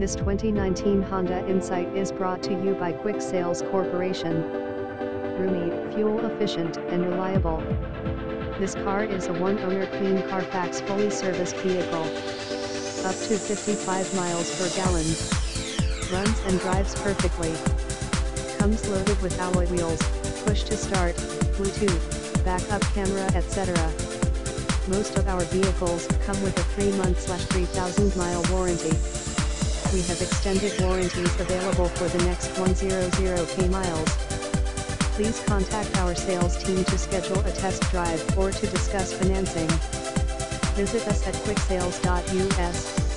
This 2019 Honda Insight is brought to you by Quick Sales Corporation. Roomy, fuel efficient, and reliable. This car is a one-owner clean Carfax fully serviced vehicle. Up to 55 miles per gallon. Runs and drives perfectly. Comes loaded with alloy wheels, push to start, Bluetooth, backup camera etc. Most of our vehicles come with a 3-month slash 3,000 mile warranty. We have extended warranties available for the next 100k miles. Please contact our sales team to schedule a test drive or to discuss financing. Visit us at quicksales.us.